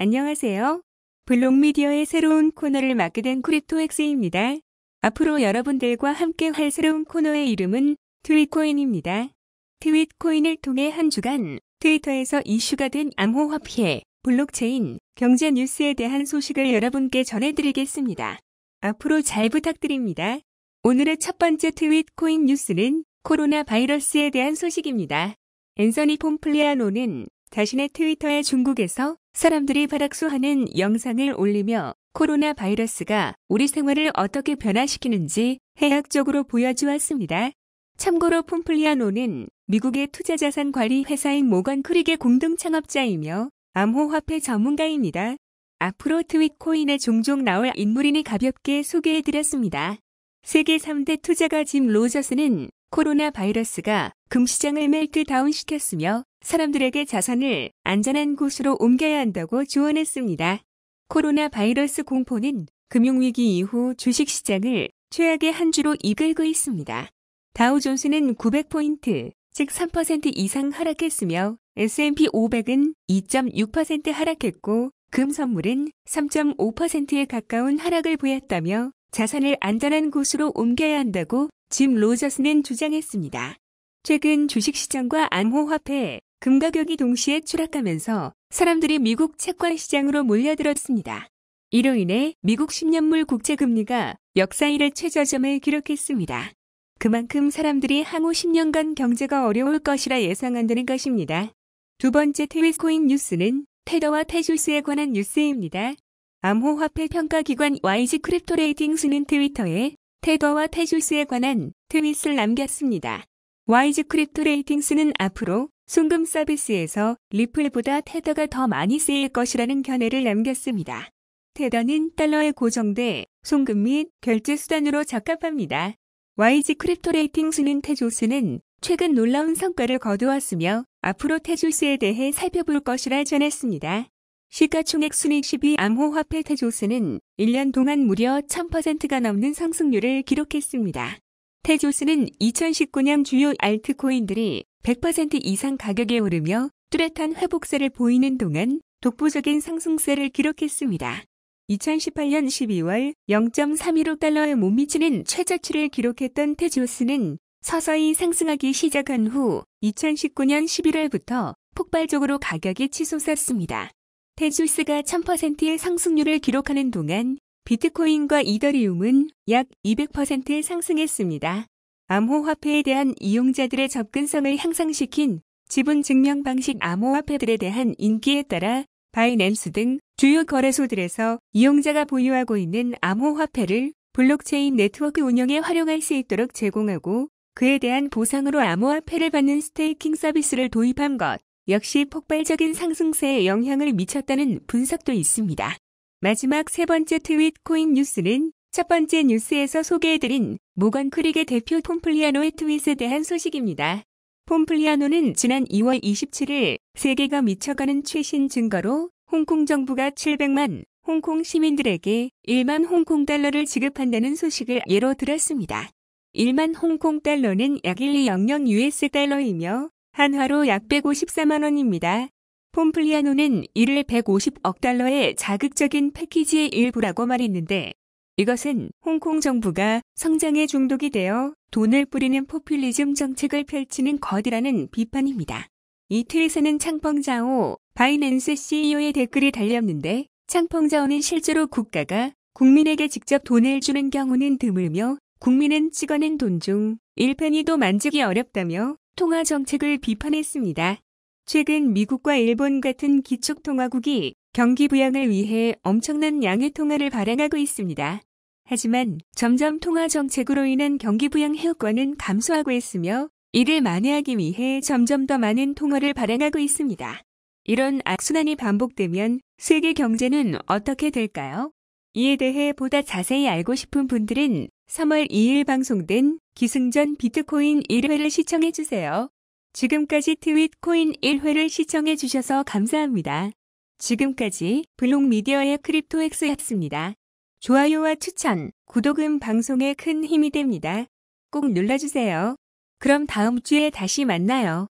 안녕하세요. 블록미디어의 새로운 코너를 맡게 된 크립토엑스입니다. 앞으로 여러분들과 함께 할 새로운 코너의 이름은 트윗코인입니다. 트윗코인을 통해 한 주간 트위터에서 이슈가 된 암호화폐, 블록체인, 경제 뉴스에 대한 소식을 여러분께 전해드리겠습니다. 앞으로 잘 부탁드립니다. 오늘의 첫 번째 트윗코인 뉴스는 코로나 바이러스에 대한 소식입니다. 앤서니 폼플리아노는 자신의 트위터에 중국에서 사람들이 발악수하는 영상을 올리며 코로나 바이러스가 우리 생활을 어떻게 변화시키는지 해학적으로 보여주었습니다. 참고로 폼플리아노는 미국의 투자자산 관리 회사인 모건 크릭의 공동 창업자이며 암호화폐 전문가입니다. 앞으로 트윗코인에 종종 나올 인물이니 가볍게 소개해드렸습니다. 세계 3대 투자가 짐 로저스는 코로나 바이러스가 금시장을 멜트다운 시켰으며 사람들에게 자산을 안전한 곳으로 옮겨야 한다고 조언했습니다. 코로나 바이러스 공포는 금융위기 이후 주식시장을 최악의 한 주로 이끌고 있습니다. 다우존스는 900포인트, 즉 3% 이상 하락했으며 S&P 500은 2.6% 하락했고 금 선물은 3.5%에 가까운 하락을 보였다며 자산을 안전한 곳으로 옮겨야 한다고 짐 로저스는 주장했습니다. 최근 주식시장과 암호화폐, 금 가격이 동시에 추락하면서 사람들이 미국 채권 시장으로 몰려들었습니다. 이로 인해 미국 10년물 국채 금리가 역사 이래 최저점을 기록했습니다. 그만큼 사람들이 향후 10년간 경제가 어려울 것이라 예상한다는 것입니다. 두 번째 트윗코인 뉴스는 테더와 테조스에 관한 뉴스입니다. 암호화폐 평가기관 YG 크립토레이팅스는 트위터에 테더와 테조스에 관한 트윗을 남겼습니다. YG 크립토레이팅스는 앞으로 송금 서비스에서 리플보다 테더가 더 많이 쓰일 것이라는 견해를 남겼습니다. 테더는 달러에 고정돼 송금 및 결제 수단으로 적합합니다. YG 크립토 레이팅스는 테조스는 최근 놀라운 성과를 거두었으며 앞으로 테조스에 대해 살펴볼 것이라 전했습니다. 시가총액 순위 10위 암호화폐 테조스는 1년 동안 무려 1000%가 넘는 상승률을 기록했습니다. 테조스는 2019년 주요 알트코인들이 100% 이상 가격에 오르며 뚜렷한 회복세를 보이는 동안 독보적인 상승세를 기록했습니다. 2018년 12월 0.315달러에 못 미치는 최저치를 기록했던 테조스는 서서히 상승하기 시작한 후 2019년 11월부터 폭발적으로 가격이 치솟았습니다. 테주스가 1000%의 상승률을 기록하는 동안 비트코인과 이더리움은 약 200%의 상승했습니다. 암호화폐에 대한 이용자들의 접근성을 향상시킨 지분 증명 방식 암호화폐들에 대한 인기에 따라 바이낸스 등 주요 거래소들에서 이용자가 보유하고 있는 암호화폐를 블록체인 네트워크 운영에 활용할 수 있도록 제공하고 그에 대한 보상으로 암호화폐를 받는 스테이킹 서비스를 도입한 것 역시 폭발적인 상승세에 영향을 미쳤다는 분석도 있습니다. 마지막 세 번째 트윗 코인 뉴스는 첫 번째 뉴스에서 소개해드린 모건 크릭의 대표 폼플리아노의 트윗에 대한 소식입니다. 폼플리아노는 지난 2월 27일 세계가 미쳐가는 최신 증거로 홍콩 정부가 700만 홍콩 시민들에게 1만 홍콩 달러를 지급한다는 소식을 예로 들었습니다. 1만 홍콩 달러는 약1200 US 달러이며 한화로 약 154만 원입니다. 폼플리아노는 이를 150억 달러의 자극적인 패키지의 일부라고 말했는데 이것은 홍콩 정부가 성장에 중독이 되어 돈을 뿌리는 포퓰리즘 정책을 펼치는 거디라는 비판입니다. 이 트윗에는 창펑자오 바이낸스 CEO의 댓글이 달렸는데 창펑자오는 실제로 국가가 국민에게 직접 돈을 주는 경우는 드물며 국민은 찍어낸 돈 중 1페니도 만지기 어렵다며 통화 정책을 비판했습니다. 최근 미국과 일본 같은 기축통화국이 경기 부양을 위해 엄청난 양의 통화를 발행하고 있습니다. 하지만 점점 통화 정책으로 인한 경기 부양 효과는 감소하고 있으며 이를 만회하기 위해 점점 더 많은 통화를 발행하고 있습니다. 이런 악순환이 반복되면 세계 경제는 어떻게 될까요? 이에 대해 보다 자세히 알고 싶은 분들은 3월 2일 방송된 기승전 비트코인 1회를 시청해주세요. 지금까지 트윗 코인 1회를 시청해 주셔서 감사합니다. 지금까지 블록 미디어의 크립토엑스였습니다. 좋아요와 추천, 구독은 방송에 큰 힘이 됩니다. 꼭 눌러주세요. 그럼 다음 주에 다시 만나요.